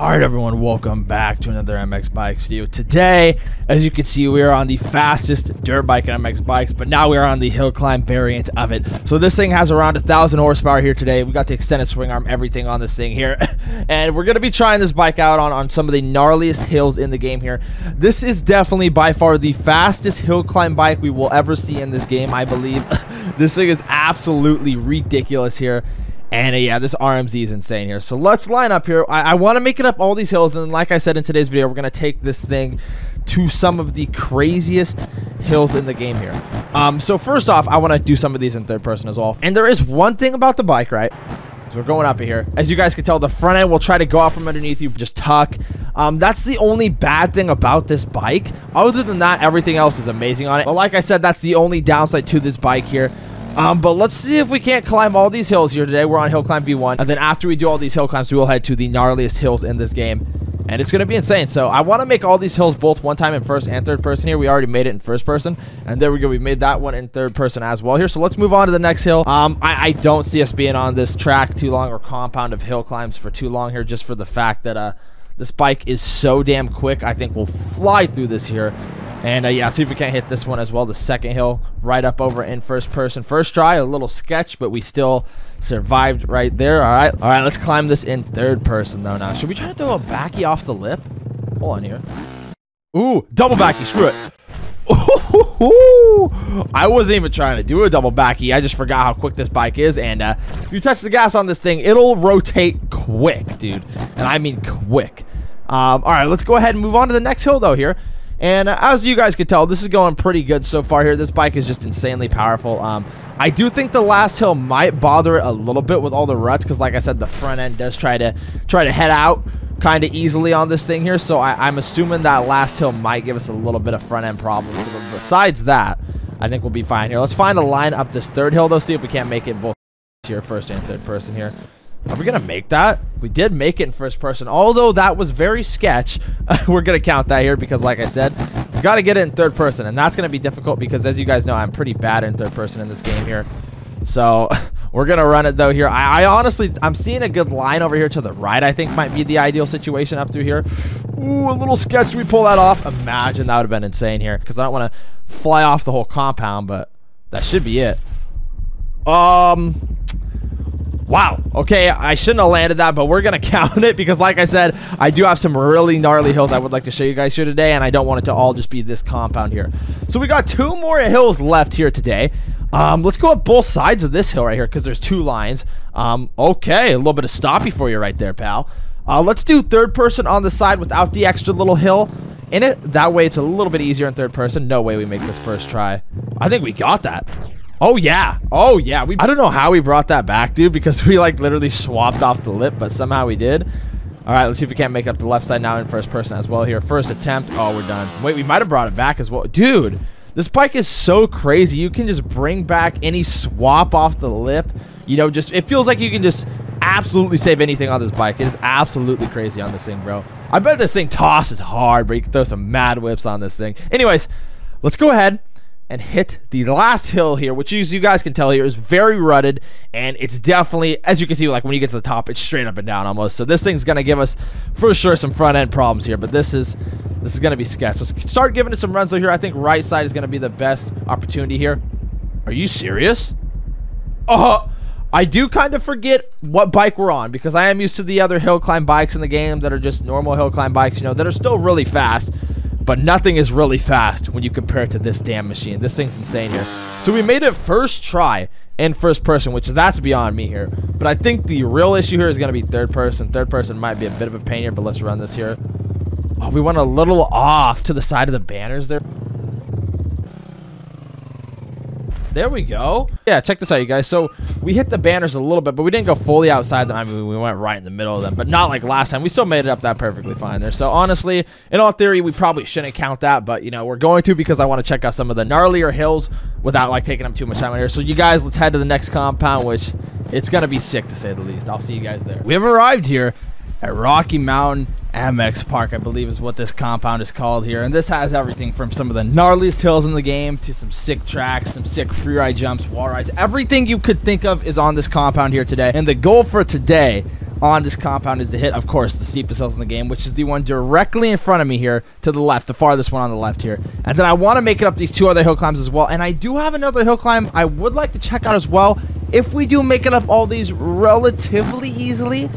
Alright everyone, welcome back to another MX Bikes video. Today, as you can see, we are on the fastest dirt bike in MX Bikes, but now we are on the hill climb variant of it. So this thing has around a thousand horsepower here today. We got the extended swing arm, everything on this thing here. and we're gonna be trying this bike out on, on some of the gnarliest hills in the game here. This is definitely by far the fastest hill climb bike we will ever see in this game, I believe. this thing is absolutely ridiculous here. And uh, yeah, this RMZ is insane here. So let's line up here. I, I want to make it up all these hills. And like I said in today's video, we're going to take this thing to some of the craziest hills in the game here. Um, so first off, I want to do some of these in third person as well. And there is one thing about the bike, right? So we're going up here. As you guys can tell, the front end will try to go out from underneath you, just tuck. Um, that's the only bad thing about this bike. Other than that, everything else is amazing on it. But like I said, that's the only downside to this bike here. Um, but let's see if we can't climb all these hills here today. We're on Hill Climb V1. And then after we do all these hill climbs, we will head to the gnarliest hills in this game. And it's going to be insane. So I want to make all these hills both one time in first and third person here. We already made it in first person. And there we go. We made that one in third person as well here. So let's move on to the next hill. Um, I, I don't see us being on this track too long or compound of hill climbs for too long here just for the fact that uh, this bike is so damn quick. I think we'll fly through this here. And uh, yeah, see if we can't hit this one as well. The second hill right up over in first person. First try, a little sketch, but we still survived right there. All right. All right, let's climb this in third person, though, now. Should we try to throw a backy off the lip? Hold on here. Ooh, double backy. Screw it. Ooh, I wasn't even trying to do a double backy. I just forgot how quick this bike is. And uh, if you touch the gas on this thing, it'll rotate quick, dude. And I mean quick. Um, all right, let's go ahead and move on to the next hill, though, here. And as you guys can tell, this is going pretty good so far here. This bike is just insanely powerful. Um, I do think the last hill might bother it a little bit with all the ruts because, like I said, the front end does try to try to head out kind of easily on this thing here. So I, am assuming that last hill might give us a little bit of front end problems. But besides that, I think we'll be fine here. Let's find a line up this third hill, though. See if we can't make it both here, first and third person here. Are we going to make that? We did make it in first person. Although that was very sketch, we're going to count that here because, like I said, we got to get it in third person. And that's going to be difficult because, as you guys know, I'm pretty bad in third person in this game here. So we're going to run it, though, here. I, I, honestly, I'm seeing a good line over here to the right, I think might be the ideal situation up through here. Ooh, a little sketch. We pull that off? Imagine that would have been insane here because I don't want to fly off the whole compound, but that should be it. Um, Wow. Okay, I shouldn't have landed that, but we're going to count it because, like I said, I do have some really gnarly hills I would like to show you guys here today, and I don't want it to all just be this compound here. So we got two more hills left here today. Um, let's go up both sides of this hill right here because there's two lines. Um, okay, a little bit of stoppy for you right there, pal. Uh, let's do third person on the side without the extra little hill in it. That way it's a little bit easier in third person. No way we make this first try. I think we got that. Oh, yeah. Oh, yeah. We, I don't know how we brought that back, dude, because we, like, literally swapped off the lip, but somehow we did. All right, let's see if we can't make up the left side now in first person as well here. First attempt. Oh, we're done. Wait, we might have brought it back as well. Dude, this bike is so crazy. You can just bring back any swap off the lip. You know, just it feels like you can just absolutely save anything on this bike. It is absolutely crazy on this thing, bro. I bet this thing tosses hard, but you can throw some mad whips on this thing. Anyways, let's go ahead and hit the last hill here, which as you guys can tell here is very rutted, and it's definitely, as you can see, like when you get to the top, it's straight up and down almost. So this thing's gonna give us for sure some front end problems here, but this is this is gonna be sketch. Let's start giving it some runs here. I think right side is gonna be the best opportunity here. Are you serious? Oh, I do kind of forget what bike we're on because I am used to the other hill climb bikes in the game that are just normal hill climb bikes, you know, that are still really fast but nothing is really fast when you compare it to this damn machine. This thing's insane here. So we made it first try in first person, which is that's beyond me here. But I think the real issue here is going to be third person. Third person might be a bit of a pain here, but let's run this here. Oh, we went a little off to the side of the banners there. There we go. Yeah, check this out, you guys. So we hit the banners a little bit, but we didn't go fully outside them. I mean, we went right in the middle of them, but not like last time. We still made it up that perfectly fine there. So honestly, in all theory, we probably shouldn't count that, but you know, we're going to because I want to check out some of the gnarlier hills without like taking up too much time here. So you guys, let's head to the next compound, which it's going to be sick to say the least. I'll see you guys there. We have arrived here at Rocky Mountain MX Park, I believe is what this compound is called here. And this has everything from some of the gnarliest hills in the game to some sick tracks, some sick free ride jumps, wall rides. Everything you could think of is on this compound here today. And the goal for today on this compound is to hit, of course, the steepest hills in the game, which is the one directly in front of me here to the left, the farthest one on the left here. And then I want to make it up these two other hill climbs as well. And I do have another hill climb I would like to check out as well. If we do make it up all these relatively easily,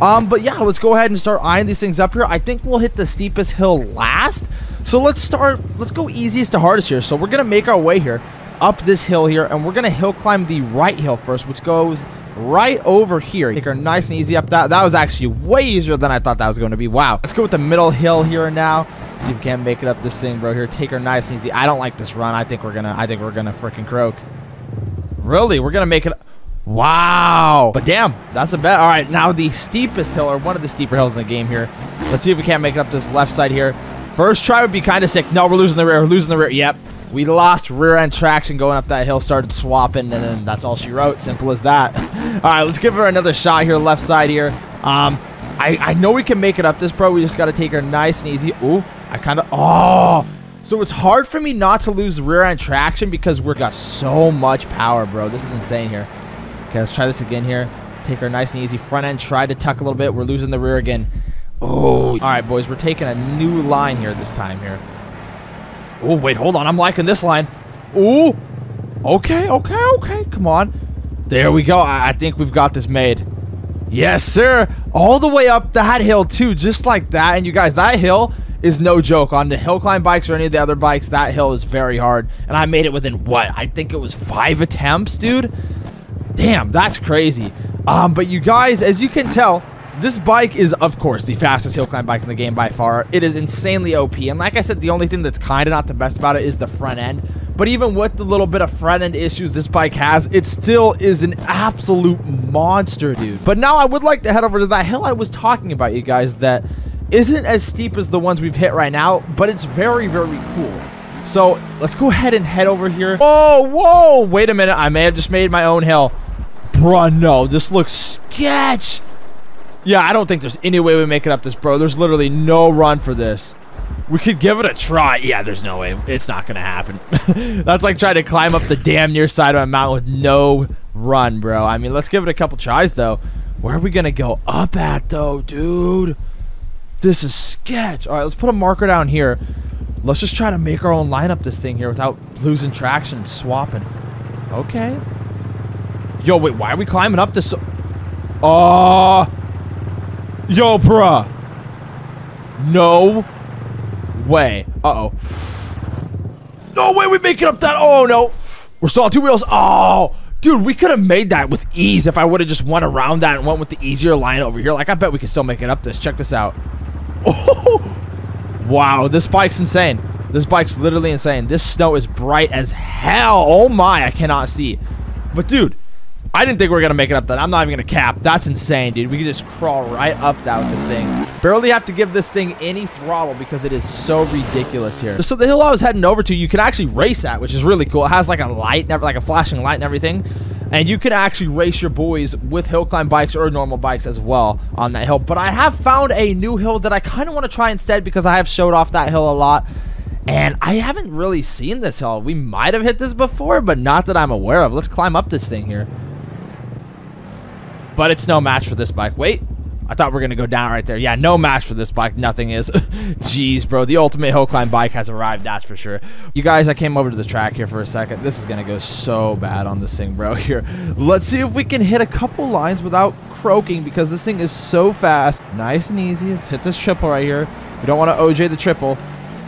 um, but yeah, let's go ahead and start eyeing these things up here. I think we'll hit the steepest hill last. So let's start, let's go easiest to hardest here. So we're going to make our way here up this hill here, and we're going to hill climb the right hill first, which goes right over here. Take her nice and easy up that. That was actually way easier than I thought that was going to be. Wow. Let's go with the middle hill here now. See if we can't make it up this thing, bro. Here, take her nice and easy. I don't like this run. I think we're gonna. I think we're gonna freaking croak. Really, we're gonna make it. Wow. But damn, that's a bet. All right, now the steepest hill, or one of the steeper hills in the game here. Let's see if we can't make it up this left side here. First try would be kind of sick. No, we're losing the rear. We're losing the rear. Yep. We lost rear end traction going up that hill, started swapping, and then that's all she wrote. Simple as that. all right, let's give her another shot here, left side here. Um, I, I know we can make it up this, bro. We just got to take her nice and easy. Ooh, I kind of, oh. So it's hard for me not to lose rear end traction because we've got so much power, bro. This is insane here. Okay, let's try this again here. Take her nice and easy. Front end, try to tuck a little bit. We're losing the rear again. Oh, all right, boys. We're taking a new line here this time here. Oh, wait, hold on. I'm liking this line. Ooh. Okay, okay, okay. Come on. There we go. I, I think we've got this made. Yes, sir. All the way up that hill, too, just like that. And you guys, that hill is no joke. On the hill climb bikes or any of the other bikes, that hill is very hard. And I made it within, what? I think it was five attempts, dude. Damn, that's crazy. Um, but you guys, as you can tell, this bike is, of course, the fastest hill climb bike in the game by far. It is insanely OP. And like I said, the only thing that's kind of not the best about it is the front end. But even with the little bit of front end issues this bike has, it still is an absolute monster, dude. But now I would like to head over to that hill I was talking about, you guys, that isn't as steep as the ones we've hit right now, but it's very, very cool. So let's go ahead and head over here. Oh, whoa, wait a minute. I may have just made my own hill. Bruh, no, this looks sketch. Yeah, I don't think there's any way we make it up this, bro. There's literally no run for this. We could give it a try. Yeah, there's no way. It's not going to happen. That's like trying to climb up the damn near side of a mountain with no run, bro. I mean, let's give it a couple tries, though. Where are we going to go up at, though, dude? This is sketch. All right, let's put a marker down here. Let's just try to make our own line up this thing here without losing traction and swapping. Okay. Yo, wait, why are we climbing up this? Oh, uh, Yo, bruh. No way. Uh-oh. No way we make it up that. Oh, no. We're still on two wheels. Oh, dude, we could have made that with ease if I would have just went around that and went with the easier line over here. Like, I bet we could still make it up this. Check this out. Oh, wow. This bike's insane. This bike's literally insane. This snow is bright as hell. Oh, my. I cannot see. But, dude, I didn't think we were going to make it up that. I'm not even going to cap. That's insane, dude. We can just crawl right up that with this thing. Barely have to give this thing any throttle because it is so ridiculous here. So the hill I was heading over to, you can actually race at, which is really cool. It has like a light, like a flashing light and everything. And you can actually race your boys with hill climb bikes or normal bikes as well on that hill. But I have found a new hill that I kind of want to try instead because I have showed off that hill a lot. And I haven't really seen this hill. We might have hit this before, but not that I'm aware of. Let's climb up this thing here. But it's no match for this bike. Wait. I thought we are going to go down right there. Yeah, no match for this bike. Nothing is. Jeez, bro. The ultimate hill climb bike has arrived. That's for sure. You guys, I came over to the track here for a second. This is going to go so bad on this thing, bro. Here. Let's see if we can hit a couple lines without croaking because this thing is so fast. Nice and easy. Let's hit this triple right here. We don't want to OJ the triple.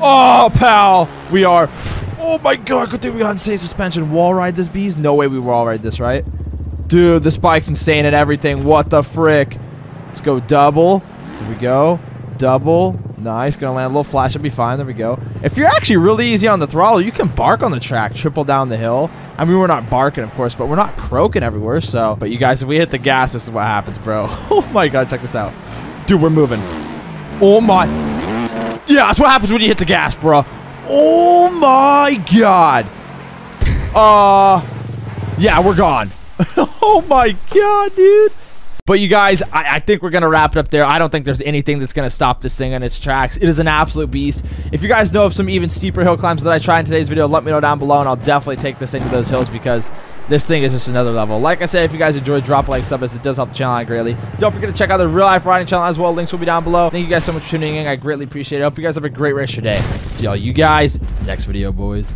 Oh, pal. We are. Oh, my God. Good thing we got insane suspension. Wall ride this beast? No way we wall ride this, right? Dude, this bike's insane at everything. What the frick? Let's go double. Here we go. Double. Nice. Gonna land a little flash. It'll be fine. There we go. If you're actually really easy on the throttle, you can bark on the track. Triple down the hill. I mean, we're not barking, of course, but we're not croaking everywhere, so. But you guys, if we hit the gas, this is what happens, bro. oh my god, check this out. Dude, we're moving. Oh my. Yeah, that's what happens when you hit the gas, bro. Oh my god. Uh. Yeah, we're gone. oh my god, dude. But you guys, I, I, think we're to wrap it up there. I don't think there's anything that's to stop this thing on its tracks. It is an absolute beast. If you guys know of some even steeper hill climbs that I try in today's video, let me know down below, and I'll definitely take this thing to those hills because this thing is just another level. Like I said, if you guys enjoyed, drop a like, sub us. It does help the channel out greatly. Don't forget to check out the real life riding channel as well. Links will be down below. Thank you guys so much for tuning in. I greatly appreciate it. Hope you guys have a great rest of your day. See all you guys next video, boys.